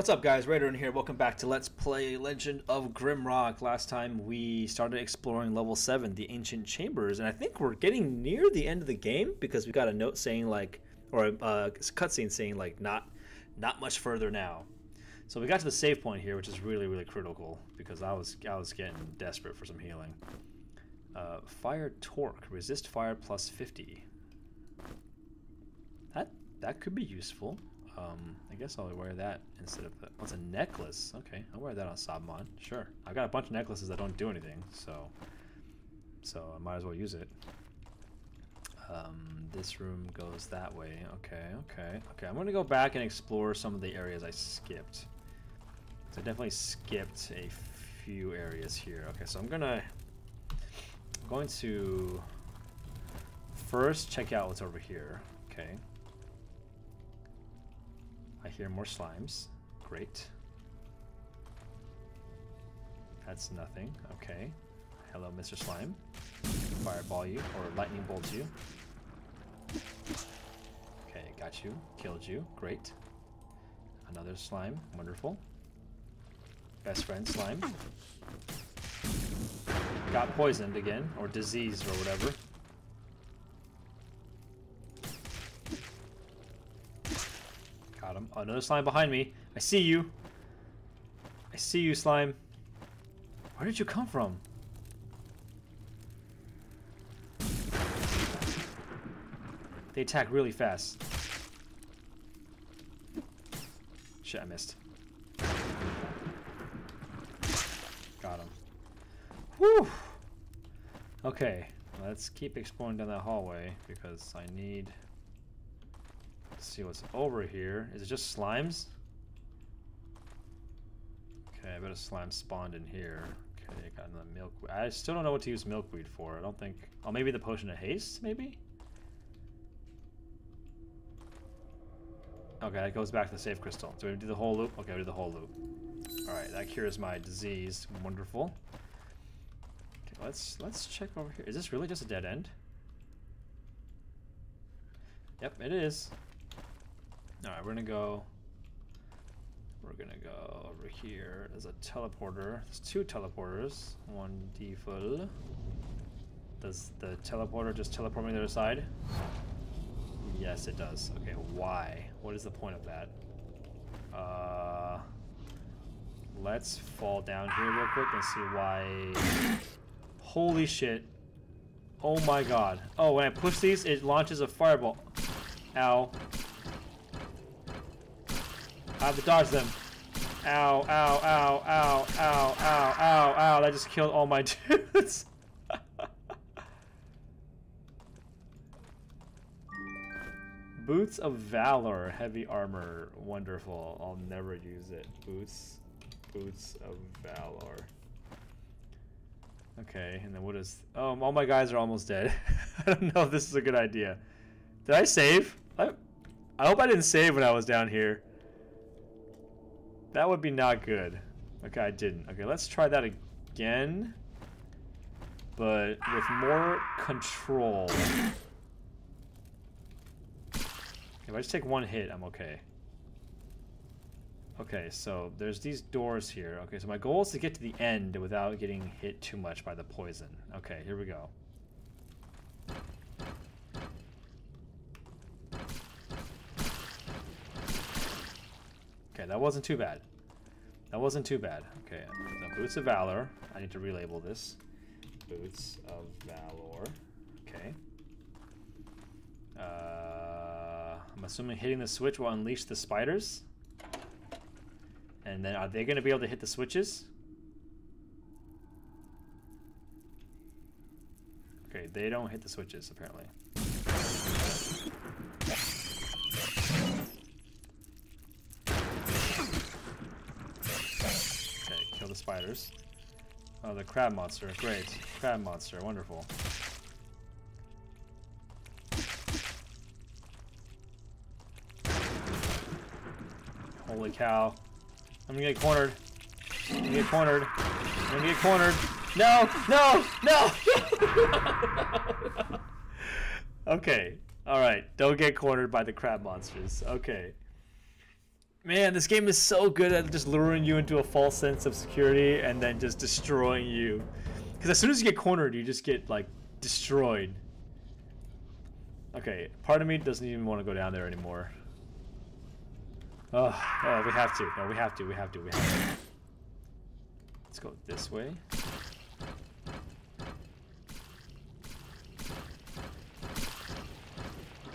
What's up, guys? Raderoden here. Welcome back to Let's Play Legend of Grimrock. Last time we started exploring level 7, the Ancient Chambers, and I think we're getting near the end of the game because we got a note saying, like, or a uh, cutscene saying, like, not, not much further now. So we got to the save point here, which is really, really critical because I was, I was getting desperate for some healing. Uh, fire Torque. Resist fire plus 50. That, that could be useful. Um, I guess I'll wear that instead of the, oh, it's a necklace. Okay, I'll wear that on Sabmon. Sure. I've got a bunch of necklaces that don't do anything, so so I might as well use it. Um, this room goes that way. Okay, okay, okay. I'm gonna go back and explore some of the areas I skipped. So I definitely skipped a few areas here. Okay, so I'm gonna I'm going to first check out what's over here. Okay. I hear more slimes. Great. That's nothing. Okay. Hello, Mr. Slime. Fireball you, or lightning bolt you. Okay, got you. Killed you. Great. Another slime. Wonderful. Best friend slime. Got poisoned again, or diseased, or whatever. Oh, another slime behind me. I see you. I see you, slime. Where did you come from? They attack really fast. Shit, I missed. Got him. Whew! Okay, let's keep exploring down that hallway because I need Let's see what's over here. Is it just slimes? Okay, I bet a slime spawned in here. Okay, I got another milkweed. I still don't know what to use milkweed for. I don't think... Oh, maybe the potion of haste, maybe? Okay, that goes back to the safe crystal. Do we do the whole loop? Okay, we do the whole loop. Alright, that cures my disease. Wonderful. Okay, let's let's check over here. Is this really just a dead end? Yep, it is. Alright, we're gonna go... We're gonna go over here. There's a teleporter. There's two teleporters. One default. Does the teleporter just teleport me to the other side? Yes, it does. Okay, why? What is the point of that? Uh, let's fall down here real quick and see why... Holy shit. Oh my god. Oh, when I push these, it launches a fireball. Ow. Uh, I have to dodge them. Ow, ow, ow, ow, ow, ow, ow, ow. That just killed all my dudes. Boots of Valor, heavy armor, wonderful. I'll never use it. Boots, boots of Valor. Okay, and then what is... Oh, all my guys are almost dead. I don't know if this is a good idea. Did I save? I, I hope I didn't save when I was down here. That would be not good. Okay, I didn't. Okay, let's try that again. But with more control. If I just take one hit, I'm okay. Okay, so there's these doors here. Okay, so my goal is to get to the end without getting hit too much by the poison. Okay, here we go. Okay, that wasn't too bad. That wasn't too bad. Okay, Boots of Valor. I need to relabel this. Boots of Valor. Okay. Uh, I'm assuming hitting the switch will unleash the spiders. And then are they going to be able to hit the switches? Okay, they don't hit the switches, apparently. The spiders. Oh, the crab monster. Great. Crab monster. Wonderful. Holy cow. I'm gonna get cornered. I'm gonna get cornered. I'm gonna get cornered. No! No! No! okay. Alright. Don't get cornered by the crab monsters. Okay. Man, this game is so good at just luring you into a false sense of security and then just destroying you. Because as soon as you get cornered, you just get, like, destroyed. Okay, part of me doesn't even want to go down there anymore. Oh, oh, we have to. No, we have to, we have to, we have to. Let's go this way.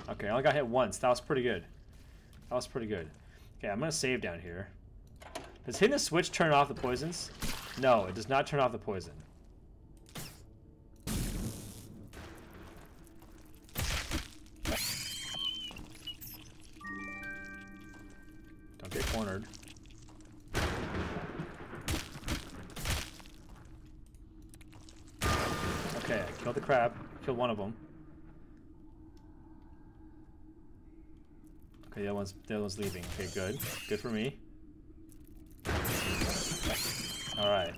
Okay, I only got hit once. That was pretty good. That was pretty good. Okay, I'm gonna save down here. Does hitting the switch turn off the poisons? No, it does not turn off the poison. Don't get cornered. Okay, I killed the crab. Killed one of them. Okay, that one's other one's leaving. Okay, good. Good for me. Alright.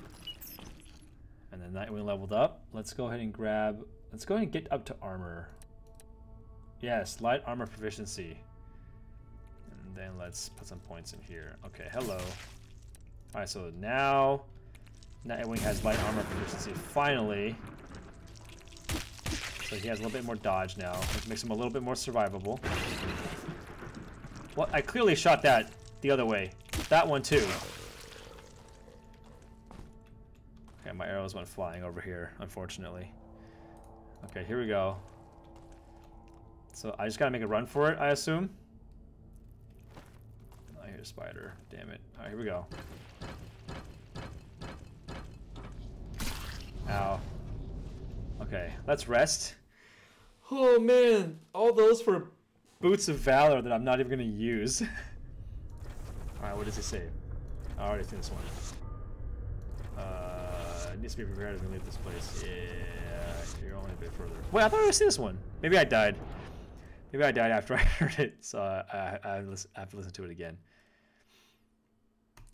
And then that we leveled up. Let's go ahead and grab let's go ahead and get up to armor. Yes, light armor proficiency. And then let's put some points in here. Okay, hello. Alright, so now Nightwing has light armor proficiency finally. So he has a little bit more dodge now, which makes him a little bit more survivable. Well, I clearly shot that the other way. That one too. Okay, my arrows went flying over here, unfortunately. Okay, here we go. So I just gotta make a run for it, I assume. Oh, I hear a spider. Damn it. Alright, here we go. Ow. Okay, let's rest. Oh man, all those for Boots of Valor that I'm not even going to use. Alright, what does it say? I already seen this one. Uh, needs to be prepared we leave this place. Yeah, you're only a bit further. Wait, I thought I was seen this one. Maybe I died. Maybe I died after I heard it, so I, I, I have to listen to it again.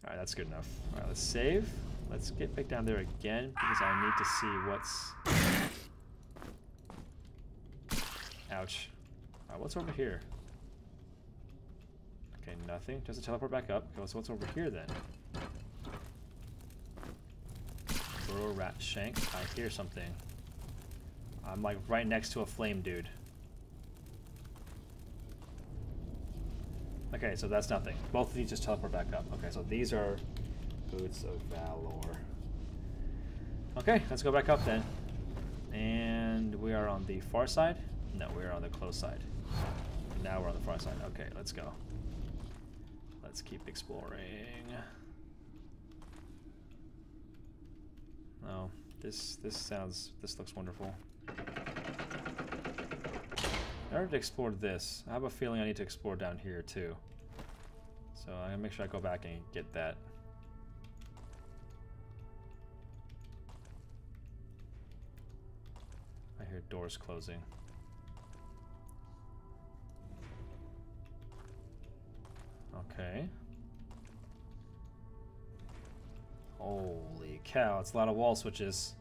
Alright, that's good enough. Alright, let's save. Let's get back down there again, because I need to see what's... Ouch. What's over here? Okay, nothing. Just to teleport back up. Okay, so what's over here then? Burrow rat shank. I hear something. I'm like right next to a flame dude. Okay, so that's nothing. Both of these just teleport back up. Okay, so these are Boots of Valor. Okay, let's go back up then. And we are on the far side? No, we are on the close side. Now we're on the far side. Okay, let's go. Let's keep exploring. Oh, this this sounds this looks wonderful. I already explored this. I have a feeling I need to explore down here too. So I'm gonna make sure I go back and get that. I hear doors closing. Okay. Holy cow, it's a lot of wall switches.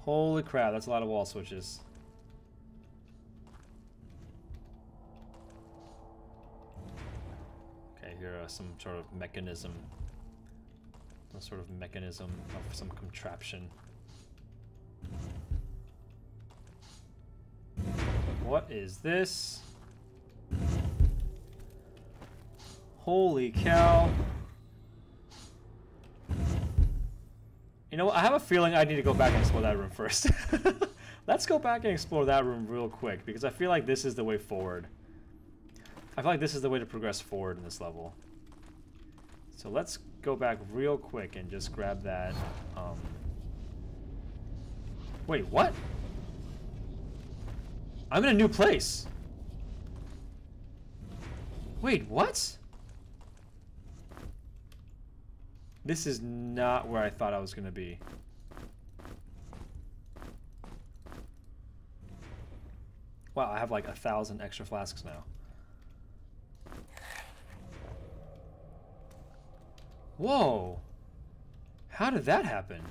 Holy crap, that's a lot of wall switches. Okay, here are some sort of mechanism. Some sort of mechanism of some contraption. What is this? Holy cow. You know what? I have a feeling I need to go back and explore that room first. Let's go back and explore that room real quick because I feel like this is the way forward. I feel like this is the way to progress forward in this level. So let's go back real quick and just grab that. Um... Wait, what? I'm in a new place. Wait, what? This is not where I thought I was going to be. Wow, I have like a thousand extra flasks now. Whoa! How did that happen?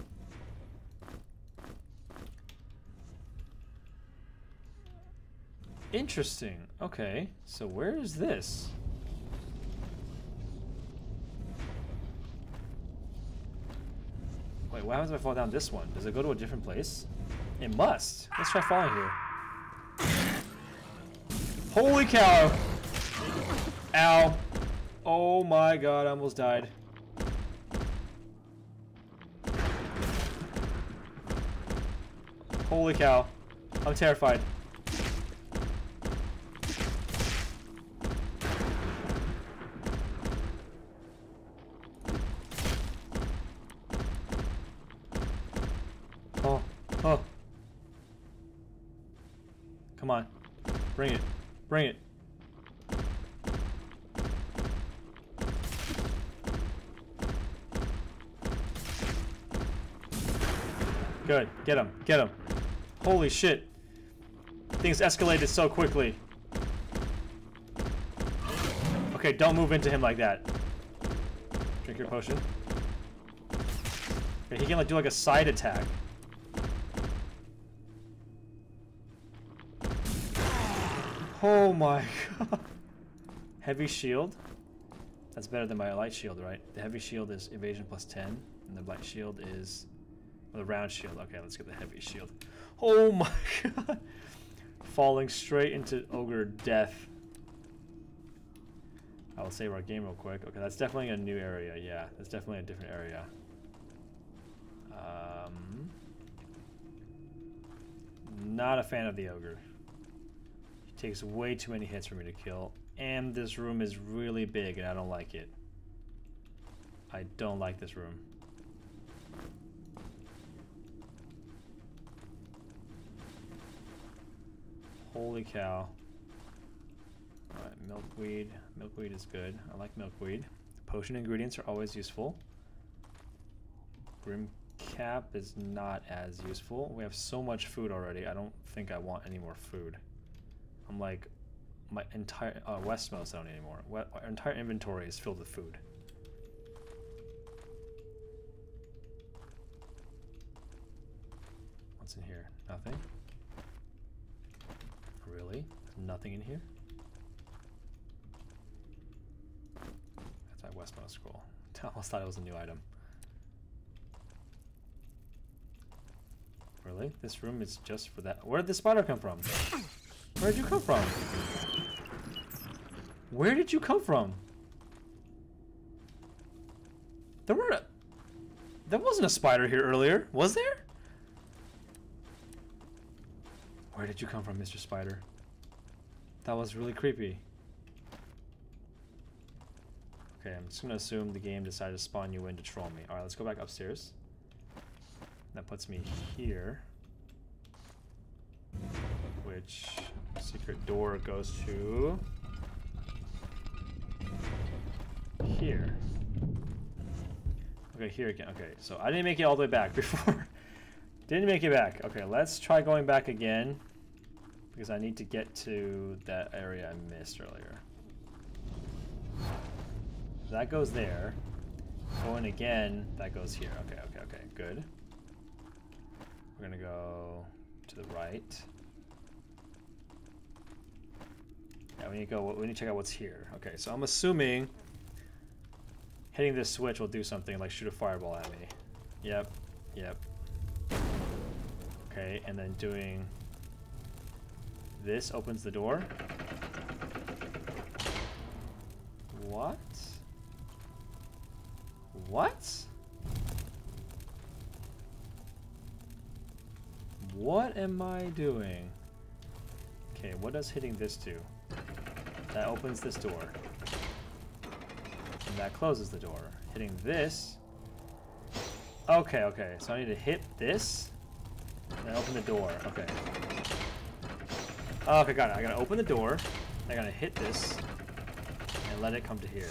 Interesting. Okay, so where is this? Wait, what happens if I fall down this one? Does it go to a different place? It must. Let's try falling here. Holy cow! Ow. Oh my god, I almost died. Holy cow. I'm terrified. Oh, oh. Come on. Bring it. Bring it. Good. Get him. Get him. Holy shit. Things escalated so quickly. Okay, don't move into him like that. Drink your potion. Okay, he can like do like a side attack. Oh my god. Heavy shield? That's better than my light shield, right? The heavy shield is evasion plus 10, and the light shield is the round shield. Okay, let's get the heavy shield. Oh my god. Falling straight into ogre death. I will save our game real quick. Okay, that's definitely a new area. Yeah, that's definitely a different area. Um, not a fan of the ogre. Takes way too many hits for me to kill. And this room is really big and I don't like it. I don't like this room. Holy cow. Alright, milkweed. Milkweed is good. I like milkweed. Potion ingredients are always useful. Grim cap is not as useful. We have so much food already. I don't think I want any more food. I'm like, my entire uh, don't anymore. our entire inventory is filled with food. What's in here? Nothing. Really? Nothing in here? That's my Westmost scroll. I almost thought it was a new item. Really? This room is just for that? Where did the spider come from? Where did you come from? Where did you come from? There were a, There wasn't a spider here earlier, was there? Where did you come from, Mr. Spider? That was really creepy. Okay, I'm just gonna assume the game decided to spawn you in to troll me. Alright, let's go back upstairs. That puts me here. Which secret door goes to here. Okay, here again. Okay, so I didn't make it all the way back before. didn't make it back. Okay, let's try going back again. Because I need to get to that area I missed earlier. That goes there. Going again, that goes here. Okay, okay, okay, good. We're gonna go to the right. Yeah, we need to go. We need to check out what's here. Okay, so I'm assuming hitting this switch will do something like shoot a fireball at me. Yep, yep. Okay, and then doing this opens the door. What? What? What am I doing? Okay, what does hitting this do? That opens this door. And that closes the door. Hitting this... Okay, okay, so I need to hit this, and open the door. Okay. Okay, got it. I gotta open the door, I gotta hit this, and let it come to here.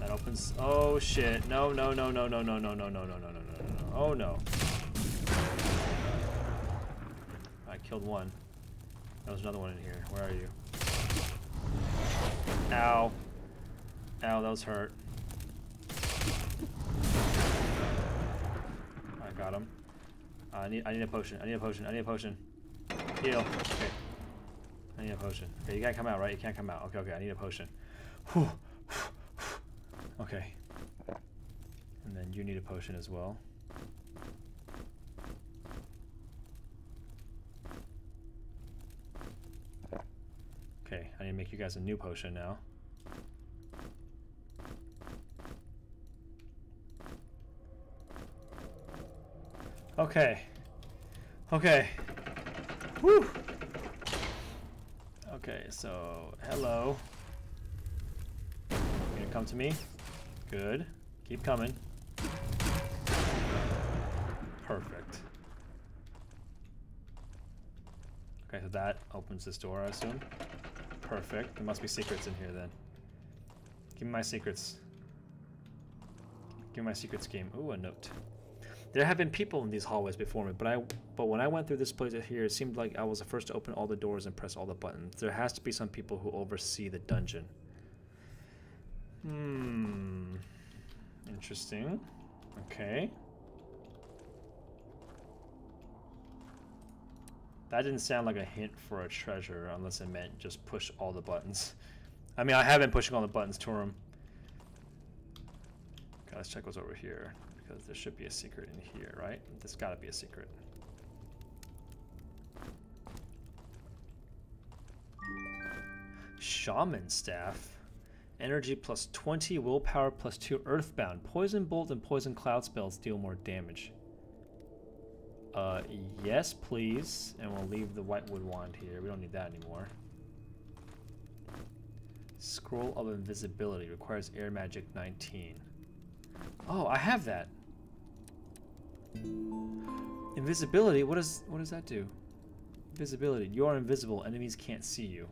That opens... Oh, shit. No, no, no, no, no, no, no, no, no, no, no, no, no, no. Oh, no. I killed one. There was another one in here. Where are you? Ow. Ow, that was hurt. I got him. Uh, I need I need a potion. I need a potion. I need a potion. Heal. Okay. I need a potion. Okay, you can't come out, right? You can't come out. Okay, okay, I need a potion. Whew. Okay. And then you need a potion as well. Okay, I need to make you guys a new potion now. Okay. Okay. Woo! Okay, so, hello. You gonna come to me? Good. Keep coming. Perfect. Okay, so that opens this door, I assume. Perfect. There must be secrets in here then. Give me my secrets. Give me my secrets game. Ooh, a note. There have been people in these hallways before me, but I but when I went through this place here, it seemed like I was the first to open all the doors and press all the buttons. There has to be some people who oversee the dungeon. Hmm. Interesting. Okay. That didn't sound like a hint for a treasure, unless it meant just push all the buttons. I mean, I have been pushing all the buttons to. Okay, let's check what's over here because there should be a secret in here, right? There's got to be a secret. Shaman staff. Energy plus 20, willpower plus 2, earthbound. Poison bolt and poison cloud spells deal more damage. Uh, yes, please. And we'll leave the whitewood wand here. We don't need that anymore. Scroll of invisibility requires air magic 19. Oh, I have that. Invisibility? What does what does that do? Invisibility. You are invisible. Enemies can't see you.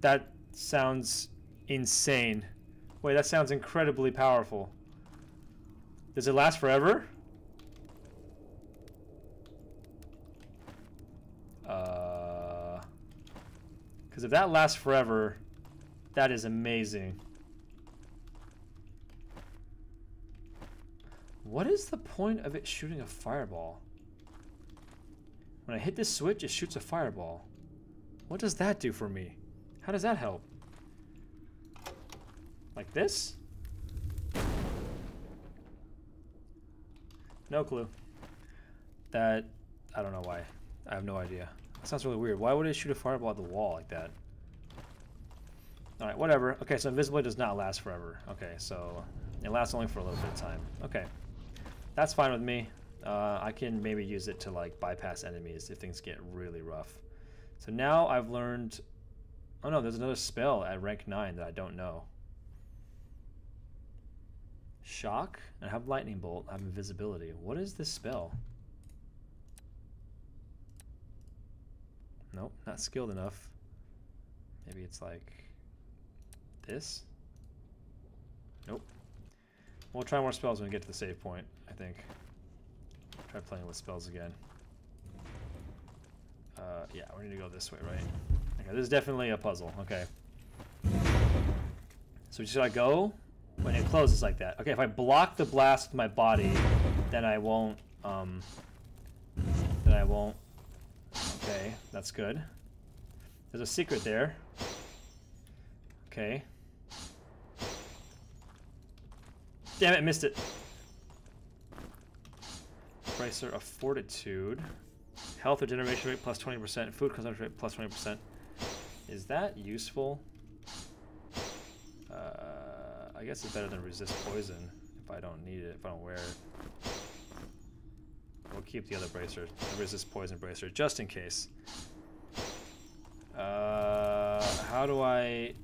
That sounds insane. Wait, that sounds incredibly powerful. Does it last forever? Uh, because if that lasts forever, that is amazing. What is the point of it shooting a fireball? When I hit this switch, it shoots a fireball. What does that do for me? How does that help? Like this? No clue. That, I don't know why. I have no idea. That sounds really weird. Why would it shoot a fireball at the wall like that? Alright, whatever. Okay, so invisibility does not last forever. Okay, so it lasts only for a little bit of time. Okay. That's fine with me. Uh, I can maybe use it to like bypass enemies if things get really rough. So now I've learned... Oh no, there's another spell at rank 9 that I don't know. Shock. I have Lightning Bolt. I have Invisibility. What is this spell? Nope, not skilled enough. Maybe it's like this? Nope. We'll try more spells when we get to the save point, I think. Try playing with spells again. Uh, yeah, we need to go this way, right? Okay, this is definitely a puzzle. Okay. So should I go when it closes like that? Okay, if I block the blast with my body, then I won't, um, then I won't. Okay, that's good. There's a secret there. Okay. Damn it, missed it. Bracer of Fortitude. Health regeneration rate plus 20%. Food consumption rate plus 20%. Is that useful? Uh, I guess it's better than resist poison if I don't need it, if I don't wear it. We'll keep the other bracer, the resist poison bracer, just in case. Uh, how do I...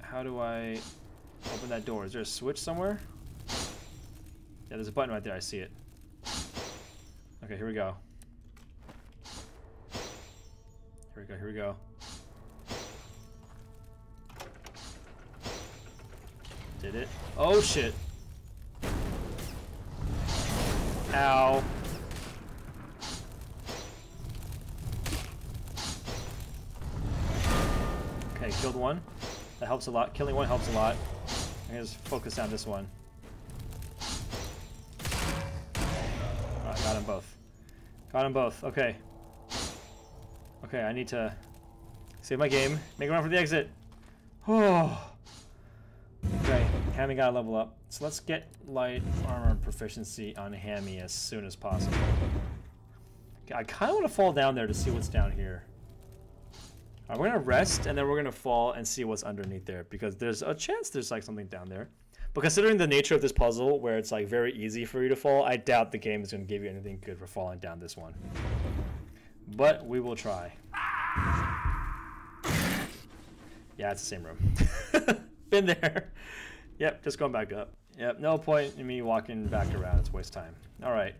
How do I open that door? Is there a switch somewhere? Yeah, there's a button right there. I see it. Okay, here we go. Here we go, here we go. Did it? Oh, shit. Ow. Killed one. That helps a lot. Killing one helps a lot. I'm gonna just focus on this one. Got them both. Got them both. Okay. Okay, I need to save my game. Make a run for the exit. Oh. Okay. Hammy got to level up. So let's get light armor proficiency on Hammy as soon as possible. I kind of want to fall down there to see what's down here. Right, we're to rest, and then we're to fall and see what's underneath there. Because there's a chance there's like something down there. But considering the nature of this puzzle, where it's like very easy for you to fall, I doubt the game is to give you anything good for falling down this one. But we will try. Yeah, it's the same room. Been there. Yep, just going back up. Yep, no point in me walking back around. It's waste time. All right.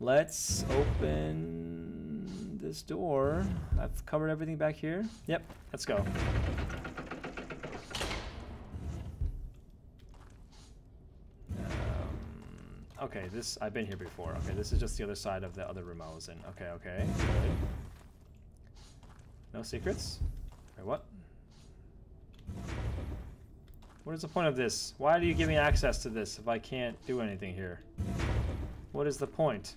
Let's open this door. I've covered everything back here. Yep, let's go. Um, okay, this, I've been here before. Okay, this is just the other side of the other room I was in. Okay, okay. No secrets? Wait, what? What is the point of this? Why do you give me access to this if I can't do anything here? What is the point?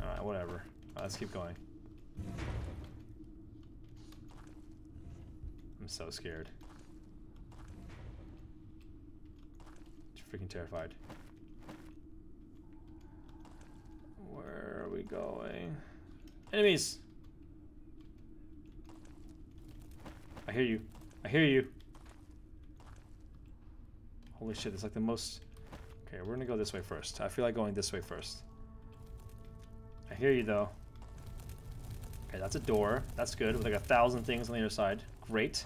Alright, whatever. Let's keep going. I'm so scared. Freaking terrified. Where are we going? Enemies! I hear you. I hear you. Holy shit, it's like the most... Okay, we're gonna go this way first. I feel like going this way first. I hear you, though. Okay, that's a door. That's good, with like a thousand things on the other side. Great.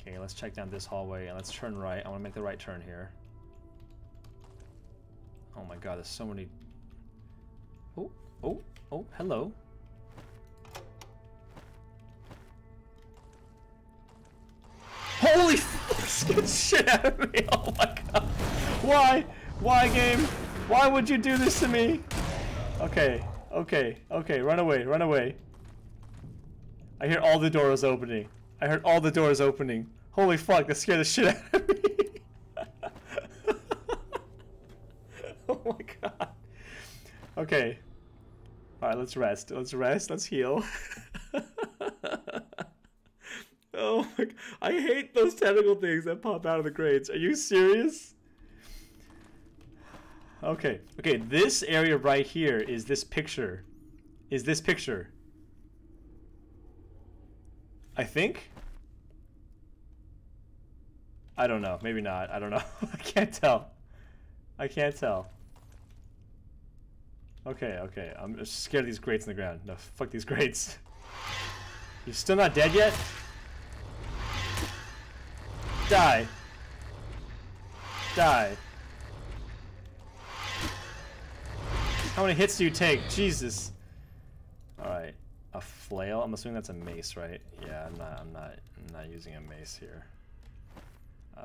Okay, let's check down this hallway, and let's turn right. I want to make the right turn here. Oh my god, there's so many... Oh, oh, oh, hello. Holy fuck, shit out of me. Oh my god. Why? Why, game? Why would you do this to me? Okay, okay, okay, run away, run away. I hear all the doors opening. I heard all the doors opening. Holy fuck, that scared the shit out of me. oh my god. Okay. Alright, let's rest. Let's rest. Let's heal. Oh my god. I hate those tentacle things that pop out of the grates. Are you serious? Okay. Okay, this area right here is this picture. Is this picture. I think? I don't know. Maybe not. I don't know. I can't tell. I can't tell. Okay, okay. I'm scared of these grates in the ground. No, fuck these grates. You're still not dead yet? Die. Die. How many hits do you take? Jesus. Alright. A flail? I'm assuming that's a mace, right? Yeah, I'm not I'm not I'm not using a mace here. Uh,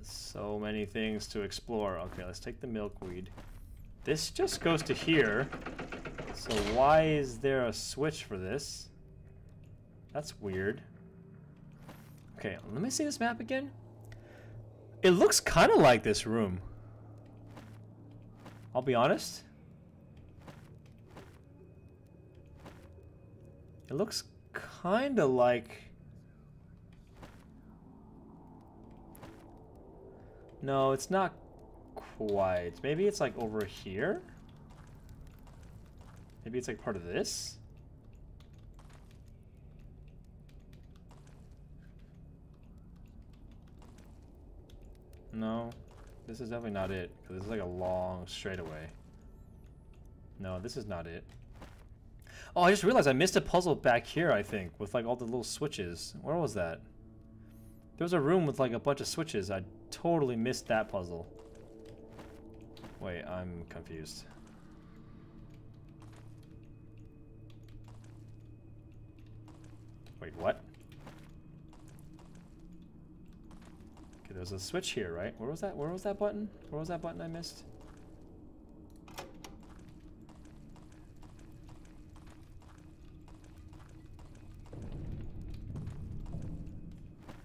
so many things to explore. Okay, let's take the milkweed. This just goes to here. So why is there a switch for this? That's weird. Okay, let me see this map again. It looks kind of like this room. I'll be honest. It looks kind of like... No, it's not quite. Maybe it's like over here? Maybe it's like part of this? No, this is definitely not it, this is like a long straightaway. No, this is not it. Oh, I just realized I missed a puzzle back here, I think, with like all the little switches. Where was that? There was a room with like a bunch of switches. I totally missed that puzzle. Wait, I'm confused. Wait, what? Okay, there's a switch here, right? Where was that? Where was that button? Where was that button I missed?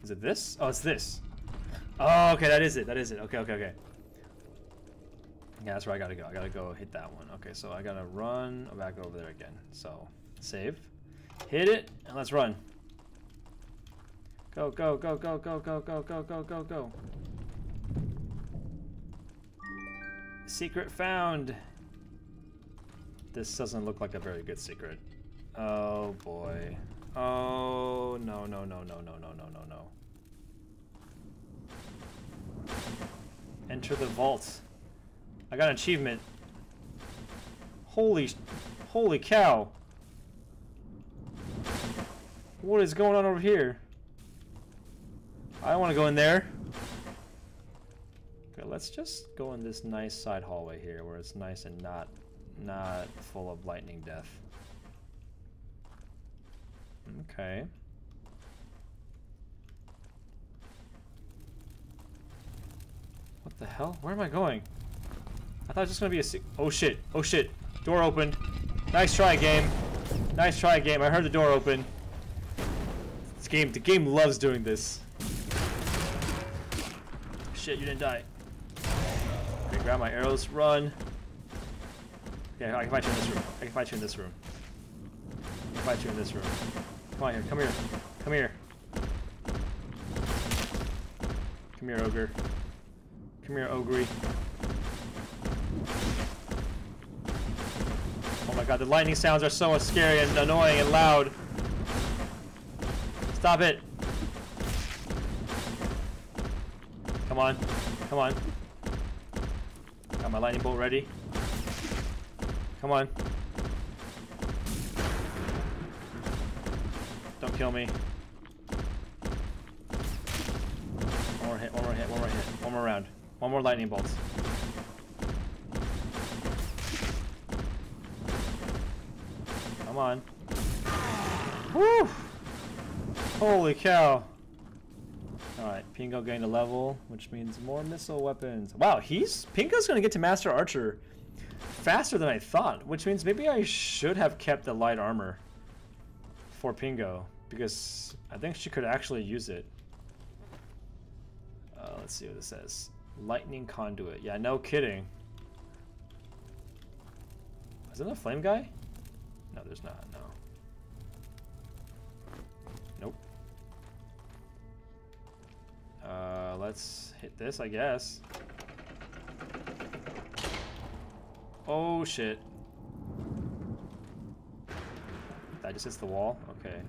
Is it this? Oh, it's this. Oh, okay, that is it. That is it. Okay, okay, okay. Yeah, that's where I gotta go. I gotta go hit that one. Okay, so I gotta run back over there again. So, save. Hit it, and let's run. Go, go, go, go, go, go, go, go, go, go, go. Secret found. This doesn't look like a very good secret. Oh boy. Oh no no no no no no no no no. Enter the vault. I got an achievement. Holy holy cow. What is going on over here? I don't want to go in there. Okay, let's just go in this nice side hallway here where it's nice and not not full of lightning death. Okay. What the hell? Where am I going? I thought it was just gonna be a Oh shit. Oh shit. Door open. Nice try, game. Nice try, game. I heard the door open. This game, the game loves doing this. Shit, you didn't die. Okay, grab my arrows. Run. Okay, I can fight you in this room. I can fight you in this room. I can fight you in this room. Come on here. Come here. Come here. Come here, ogre. Come here, ogre. Oh my god, the lightning sounds are so scary and annoying and loud. Stop it. Come on. Come on. Got my lightning bolt ready. Come on. Don't kill me. One more hit, one more hit, one more hit. One more round. One more lightning bolt. Come on. Woo! Holy cow. Alright, Pingo gained a level, which means more missile weapons. Wow, he's Pingo's gonna get to Master Archer faster than I thought, which means maybe I should have kept the light armor for Pingo, because I think she could actually use it. Uh, let's see what this says. Lightning conduit. Yeah, no kidding. Is there a flame guy? No, there's not, no. Nope. Uh, let's hit this, I guess. Oh, shit. That just hits the wall? Okay.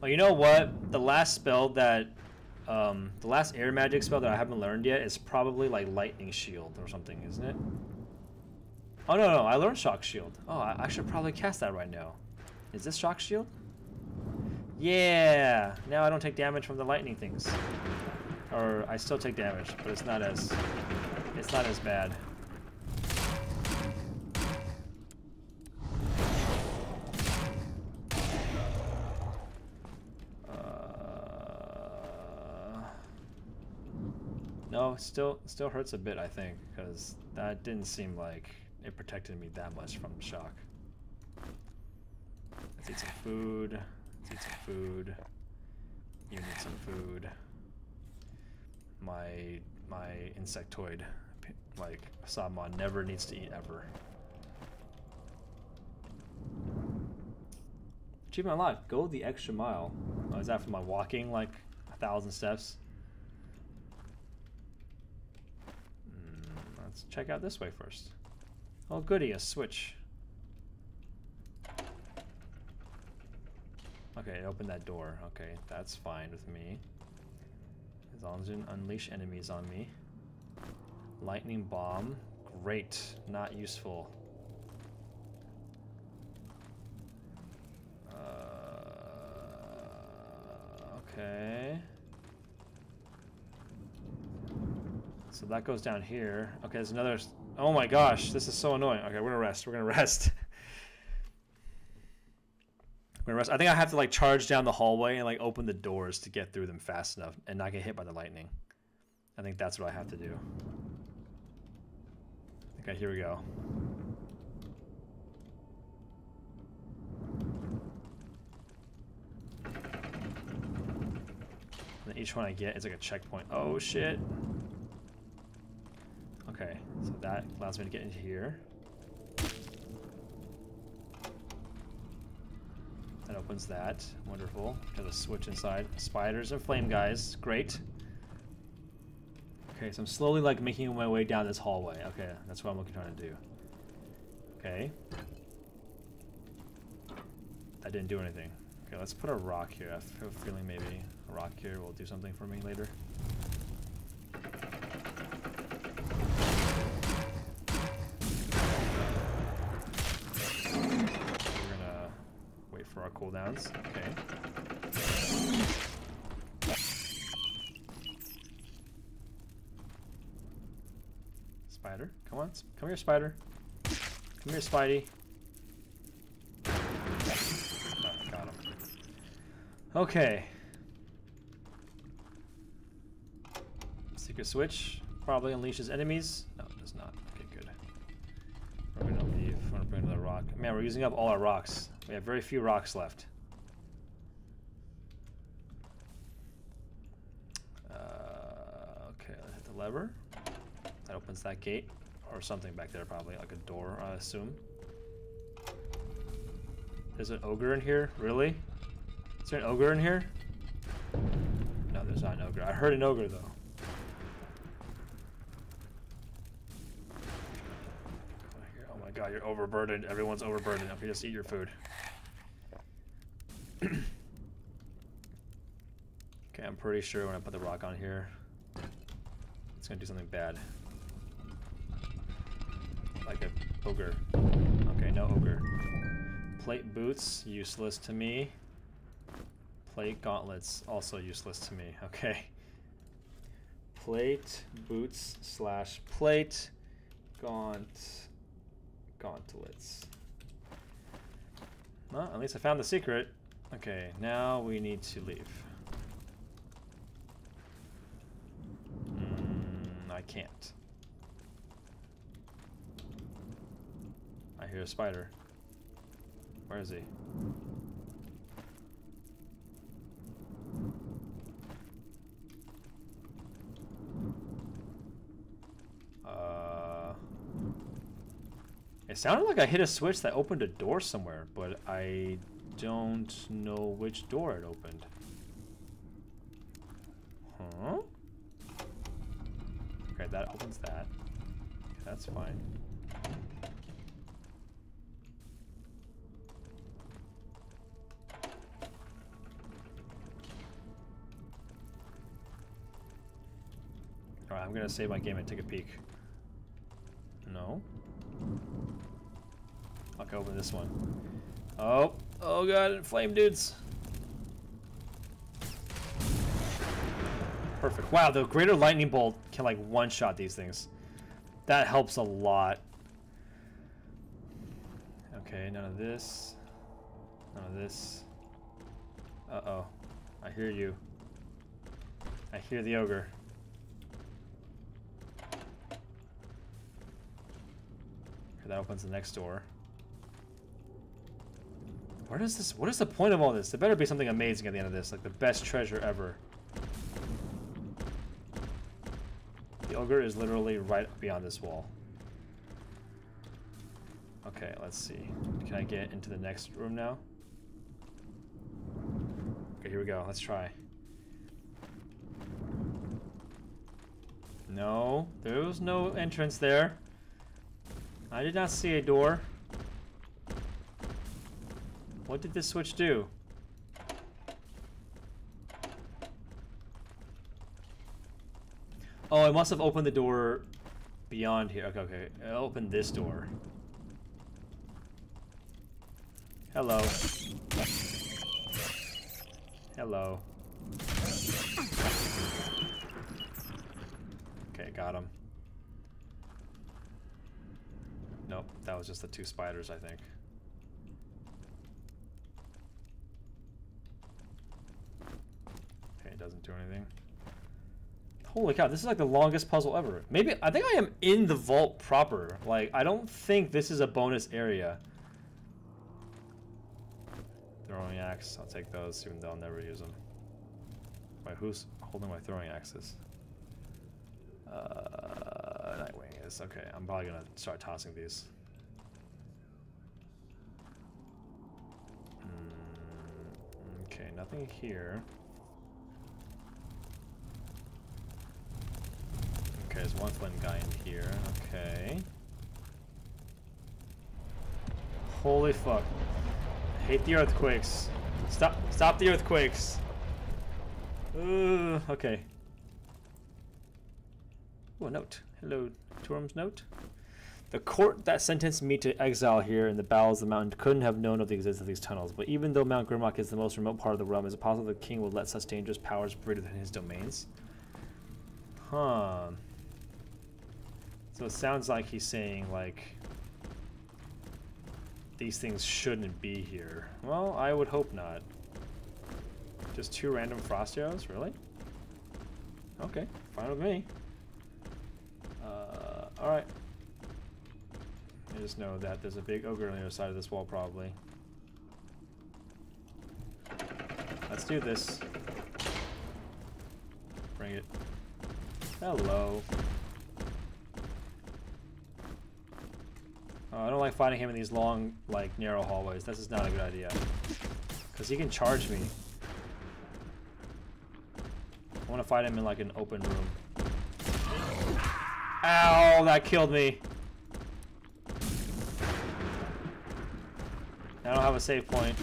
Well, you know what? The last spell that... Um, the last air magic spell that I haven't learned yet is probably like Lightning Shield or something, isn't it? Oh, no, no, I learned Shock Shield. Oh, I, I should probably cast that right now. Is this Shock Shield? Yeah! Now I don't take damage from the lightning things. Or I still take damage, but it's not as it's not as bad. Uh, still still hurts a bit, I think, because that didn't seem like it protected me that much from shock. Let's eat some food. Let's eat some food. You need some food. My my insectoid like Sabmon never needs to eat ever. Achievement unlocked. Go the extra mile. Oh, is that for my walking like a thousand steps? Mm, let's check out this way first. Oh goody, a switch. Okay, open that door. Okay, that's fine with me. As long as you unleash enemies on me. Lightning bomb. Great. Not useful. Uh, okay. So that goes down here. Okay, there's another... Oh my gosh, this is so annoying. Okay, we're gonna rest. We're gonna rest. we're gonna rest. I think I have to like charge down the hallway and like open the doors to get through them fast enough and not get hit by the lightning. I think that's what I have to do. Okay, here we go. And each one I get is like a checkpoint. Oh shit. Okay, so that allows me to get into here. That opens that. Wonderful. Got a switch inside. Spiders and flame guys. Great. Okay, so I'm slowly like making my way down this hallway. Okay, that's what I'm looking trying to do. Okay. That didn't do anything. Okay, let's put a rock here. I have a feeling maybe a rock here will do something for me later. For. Okay. Spider, come on. Come here, spider. Come here, Spidey. Oh, got him. Okay. Secret switch probably unleashes enemies. No, it does not. Okay, good. We're gonna leave. We're gonna bring another rock. Man, we're using up all our rocks. We have very few rocks left. Uh, okay, let's hit the lever. That opens that gate. Or something back there probably, like a door, I assume. There's an ogre in here? Really? Is there an ogre in here? No, there's not an ogre. I heard an ogre though. Oh my god, you're overburdened. Everyone's overburdened. Okay, just eat your food. okay, I'm pretty sure when I put the rock on here, it's gonna do something bad. Like a ogre. Okay, no ogre. Plate boots, useless to me. Plate gauntlets, also useless to me. Okay. Plate, boots, slash plate, gaunt, gauntlets. Well, at least I found the secret. Okay, now we need to leave. Mm, I can't. I hear a spider. Where is he? Uh, it sounded like I hit a switch that opened a door somewhere, but I don't know which door it opened. Huh? That opens that. Okay, that's fine. Alright, I'm gonna save my game and take a peek. No? I'll go open this one. Oh, oh god, flame dudes. Perfect. Wow, the greater lightning bolt can like one-shot these things. That helps a lot. Okay, none of this. None of this. Uh-oh. I hear you. I hear the ogre. Okay, that opens the next door. Where does this... What is the point of all this? There better be something amazing at the end of this. Like the best treasure ever. The ogre is literally right beyond this wall. Okay, let's see. Can I get into the next room now? Okay, here we go. Let's try. No, there was no entrance there. I did not see a door. What did this switch do? Oh, I must have opened the door beyond here. Okay, okay. Uh, I opened this door. Hello. Hello. Okay, got him. Nope, that was just the two spiders, I think. Okay, it doesn't do anything. Holy cow, this is like the longest puzzle ever. Maybe, I think I am in the vault proper. Like, I don't think this is a bonus area. Throwing axe, I'll take those, even though I'll never use them. Wait, who's holding my throwing axes? Uh, Nightwing is, okay, I'm probably gonna start tossing these. Hmm. Okay, nothing here. Okay, there's one flint guy in here. Okay. Holy fuck. hate the earthquakes. Stop stop the earthquakes. Uh, okay. Oh, a note. Hello, Toorum's note. The court that sentenced me to exile here in the bowels of the mountain couldn't have known of the existence of these tunnels, but even though Mount Grimrock is the most remote part of the realm, is it possible the king would let such dangerous powers breed within his domains? Huh. So it sounds like he's saying, like, these things shouldn't be here. Well, I would hope not. Just two random frost arrows? Really? Okay, fine with me. Uh, alright. I just know that there's a big ogre on the other side of this wall, probably. Let's do this. Bring it. Hello. Oh, I don't like fighting him in these long, like, narrow hallways. This is not a good idea. Because he can charge me. I want to fight him in, like, an open room. Ow, that killed me. I don't have a save point.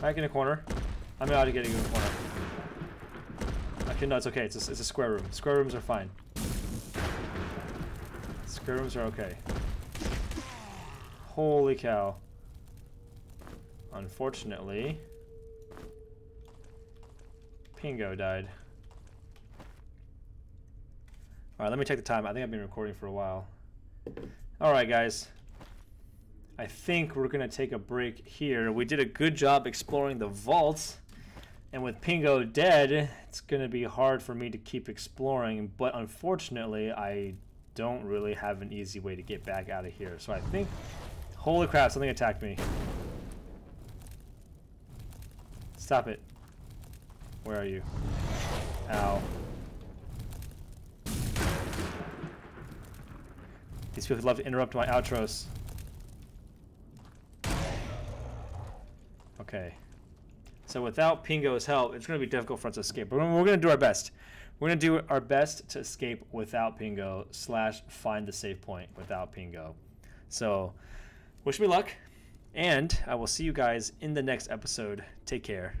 Back in the corner. I'm out of getting in the corner. Okay, no, it's okay. It's a, it's a square room. Square rooms are fine. Rooms are okay. Holy cow. Unfortunately, Pingo died. Alright, let me check the time. I think I've been recording for a while. Alright, guys. I think we're going to take a break here. We did a good job exploring the vaults. And with Pingo dead, it's going to be hard for me to keep exploring. But unfortunately, I don't really have an easy way to get back out of here. So I think... Holy crap, something attacked me. Stop it. Where are you? Ow. These people love to interrupt my outros. Okay. So without Pingo's help, it's going to be difficult for us to escape. But we're going to do our best. We're going to do our best to escape without Pingo slash find the safe point without Pingo. So wish me luck. And I will see you guys in the next episode. Take care.